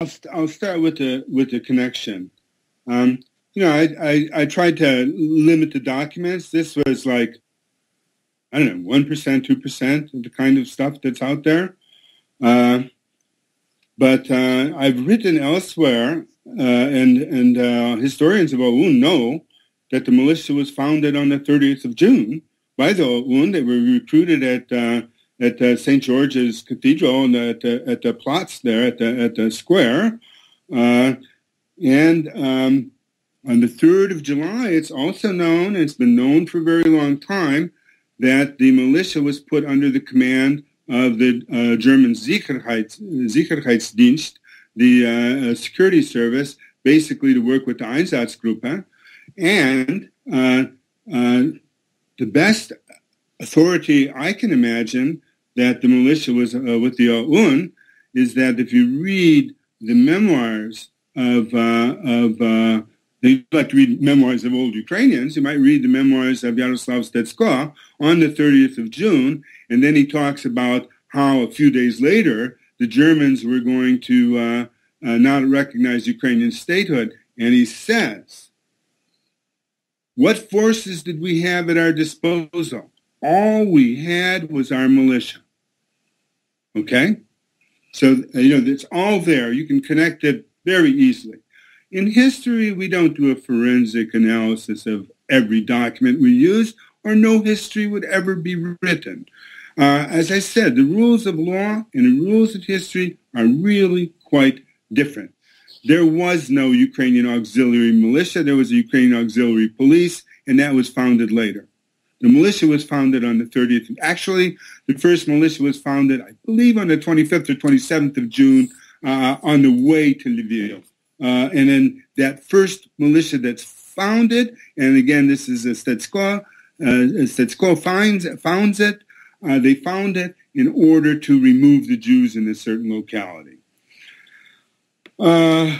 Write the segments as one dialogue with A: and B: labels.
A: I'll, I'll start with the with the connection. Um, you know, I, I, I tried to limit the documents. This was like I don't know, one percent, two percent of the kind of stuff that's out there. Uh, but uh, I've written elsewhere, uh, and and uh, historians of OUN know that the militia was founded on the 30th of June by the OUN. They were recruited at uh, at uh, St. George's Cathedral and at the, at the plots there at the at the square, and um, on the 3rd of July, it's also known, it's been known for a very long time, that the militia was put under the command of the uh, German Sicherheits, Sicherheitsdienst, the uh, security service, basically to work with the Einsatzgruppe. And uh, uh, the best authority I can imagine that the militia was uh, with the OUN is that if you read the memoirs of, uh, of you like to read memoirs of old Ukrainians, you might read the memoirs of Yaroslav Stetsko on the 30th of June, and then he talks about how a few days later the Germans were going to uh, uh, not recognize Ukrainian statehood. And he says, what forces did we have at our disposal? All we had was our militia. Okay? So, you know, it's all there. You can connect it very easily. In history, we don't do a forensic analysis of every document we use, or no history would ever be written. Uh, as I said, the rules of law and the rules of history are really quite different. There was no Ukrainian auxiliary militia. There was a Ukrainian auxiliary police, and that was founded later. The militia was founded on the 30th. Actually, the first militia was founded, I believe, on the 25th or 27th of June uh, on the way to Lviv. Uh, and then that first militia that's founded, and again, this is a Stetsko, uh, Stetsko finds, founds it. Uh, they found it in order to remove the Jews in a certain locality. Uh,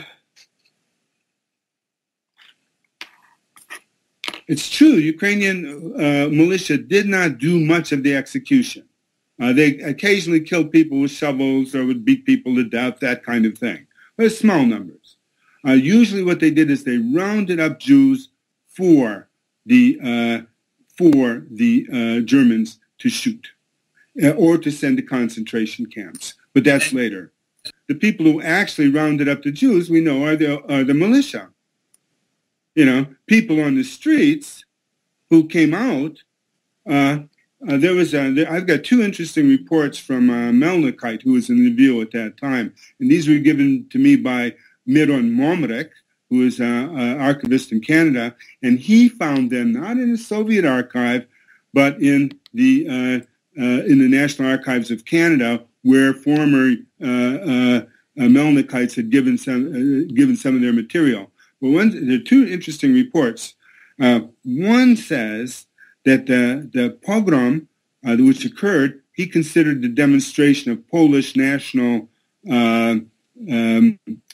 A: it's true, Ukrainian uh, militia did not do much of the execution. Uh, they occasionally killed people with shovels or would beat people to death, that kind of thing. But small numbers. Uh, usually, what they did is they rounded up Jews for the uh, for the uh, Germans to shoot uh, or to send to concentration camps. But that's later. The people who actually rounded up the Jews, we know, are the are the militia. You know, people on the streets who came out. Uh, uh, there was a, there, I've got two interesting reports from uh, Melnykite, who was in Lviv at that time, and these were given to me by Myron Momryk, who is an archivist in Canada, and he found them not in the Soviet archive, but in the uh, uh, in the National Archives of Canada, where former uh, uh Melnykites had given some uh, given some of their material. Well, one, there are two interesting reports. Uh, one says that the the pogrom which occurred, he considered the demonstration of Polish national um,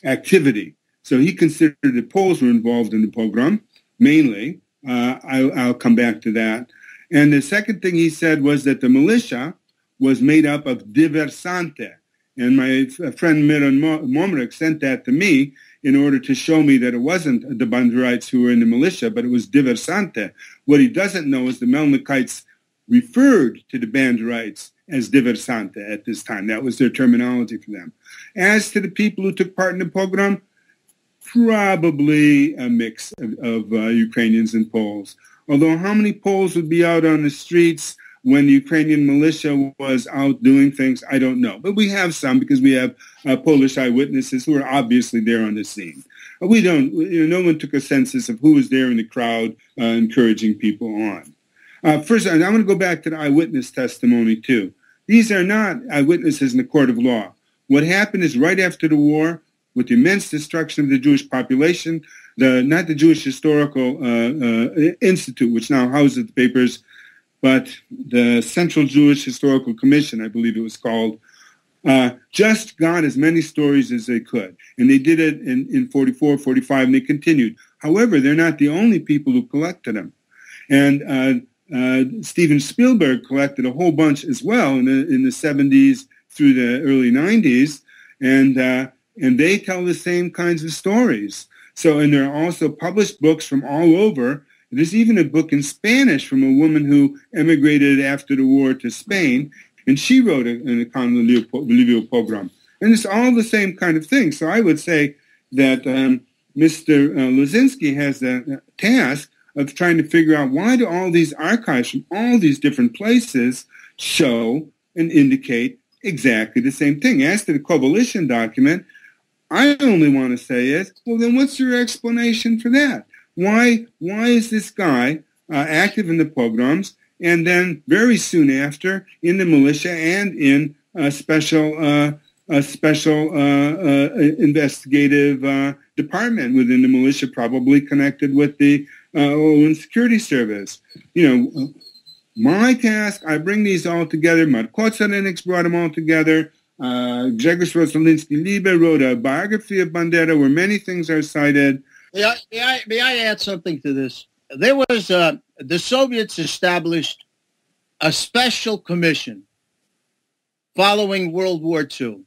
A: activity. So he considered the Poles were involved in the pogrom, mainly. Uh, I'll, I'll, come back to that. And the second thing he said was that the militia was made up of diversante. And my friend Myron Momryk sent that to me in order to show me that it wasn't the Banderites who were in the militia, but it was diversante. What he doesn't know is the Melnykites referred to the Banderites as diversante at this time. That was their terminology for them. As to the people who took part in the pogrom, probably a mix of, of uh, Ukrainians and Poles. Although how many Poles would be out on the streets when the Ukrainian militia was out doing things, I don't know. But we have some because we have uh, Polish eyewitnesses who are obviously there on the scene. we don't, you know, no one took a census of who was there in the crowd uh, encouraging people on. Uh, first, I want to go back to the eyewitness testimony too. These are not eyewitnesses in the court of law. What happened is right after the war, with the immense destruction of the Jewish population, the not the Jewish Historical uh, uh, Institute, which now houses the papers, but the Central Jewish Historical Commission, I believe it was called, uh, just got as many stories as they could. And they did it in, in 44, 45, and they continued. However, they're not the only people who collected them. And uh, uh, Steven Spielberg collected a whole bunch as well in the, in the 70s through the early 90s. And uh, and they tell the same kinds of stories. So, and there are also published books from all over. There's even a book in Spanish from a woman who emigrated after the war to Spain, and she wrote an account of the Bolivia pogrom. And it's all the same kind of thing. So I would say that um, Mr. Uh, Lozynskyj has the task of trying to figure out why do all these archives from all these different places show and indicate exactly the same thing. As to the coalition document, I only want to say is, well, then what's your explanation for that? Why, why is this guy uh, active in the pogroms and then very soon after in the militia and in a special, uh, a special uh, uh investigative uh, department within the militia, probably connected with the uh, Security Service? You know, my task, I bring these all together. Marco Carynnyk brought them all together. Uh, Grzegorz Rossoliński-Liebe wrote a biography of Bandera where many things are cited.
B: May I, may I, may I add something to this? There was, uh, the Soviets established a special commission following World War II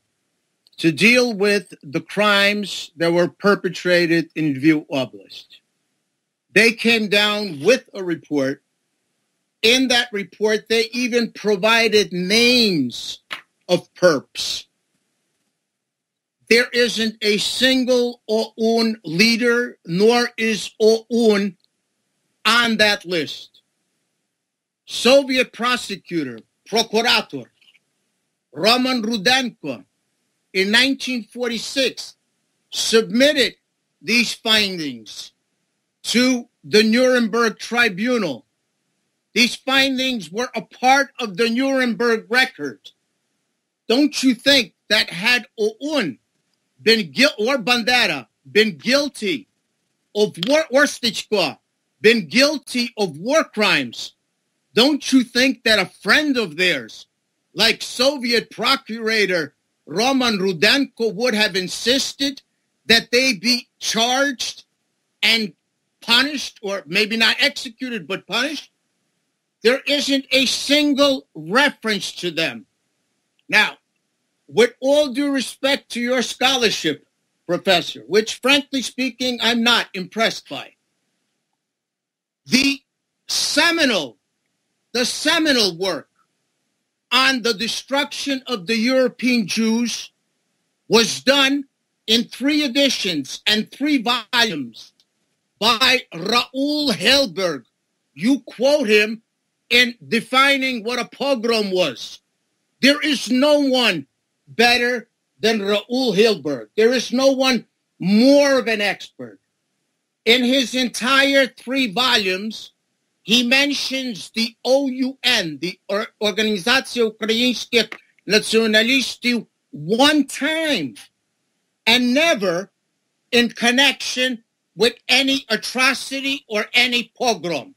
B: to deal with the crimes that were perpetrated in Lviv Oblast. They came down with a report in that report, they even provided names of perps. There isn't a single OUN leader, nor is OUN on that list. Soviet prosecutor, procurator, Roman Rudenko, in 1946, submitted these findings to the Nuremberg Tribunal these findings were a part of the Nuremberg record. Don't you think that had OUN been guilty or Bandera been guilty of war or Stetsko been guilty of war crimes, don't you think that a friend of theirs, like Soviet procurator Roman Rudenko, would have insisted that they be charged and punished, or maybe not executed, but punished? There isn't a single reference to them. Now, with all due respect to your scholarship, Professor, which frankly speaking, I'm not impressed by, the seminal, the seminal work on the destruction of the European Jews was done in three editions and three volumes by Raoul Hilberg. You quote him in defining what a pogrom was. There is no one better than Raoul Hilberg. There is no one more of an expert. In his entire three volumes, he mentions the OUN, the Organizacja Ukraińskich Nationalistów, one time and never in connection with any atrocity or any pogrom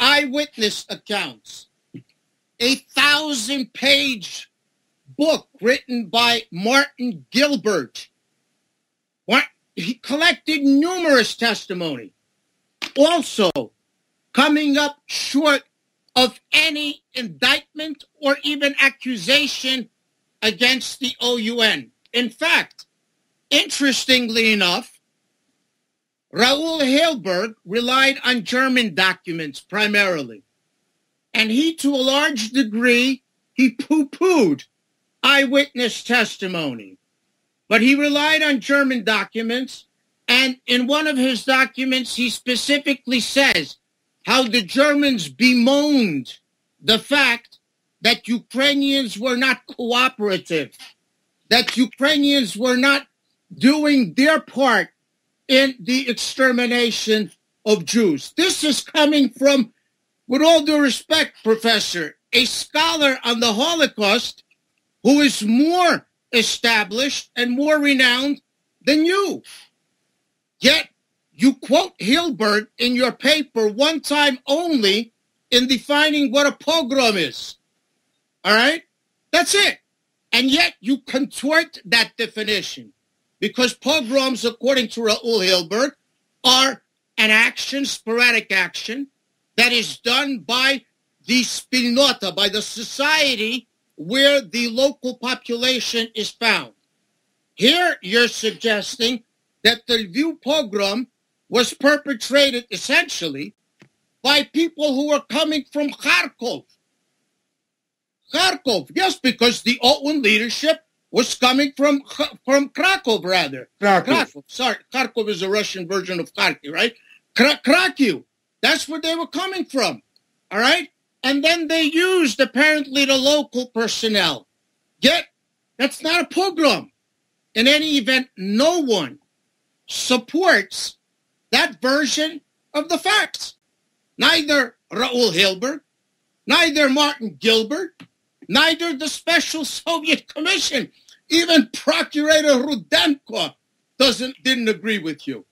B: eyewitness accounts, a thousand page book written by Martin Gilbert. He collected numerous testimony. Also, coming up short of any indictment or even accusation against the OUN. In fact, interestingly enough, Raoul Hilberg relied on German documents primarily. And he, to a large degree, he poo-pooed eyewitness testimony. But he relied on German documents. And in one of his documents, he specifically says how the Germans bemoaned the fact that Ukrainians were not cooperative, that Ukrainians were not doing their part in the extermination of Jews. This is coming from, with all due respect, Professor, a scholar on the Holocaust who is more established and more renowned than you. Yet you quote Hilberg in your paper one time only in defining what a pogrom is. All right? That's it. And yet you contort that definition because pogroms, according to Raoul Hilberg, are an action, sporadic action, that is done by the spilnota, by the society where the local population is found. Here you're suggesting that the Lviv pogrom was perpetrated essentially by people who were coming from Kharkov. Kharkov, yes, because the Ottoman leadership was coming from from Krakow, rather.
A: Krakow.
B: Krakow. Sorry, Kharkov is a Russian version of Kharkiv, right? Kra- Krakow. That's where they were coming from. All right, and then they used apparently the local personnel. Yet that's not a pogrom. In any event, no one supports that version of the facts. Neither Raoul Hilberg, neither Martin Gilbert, neither the Special Soviet Commission, even Procurator Rudenko doesn't didn't agree with you.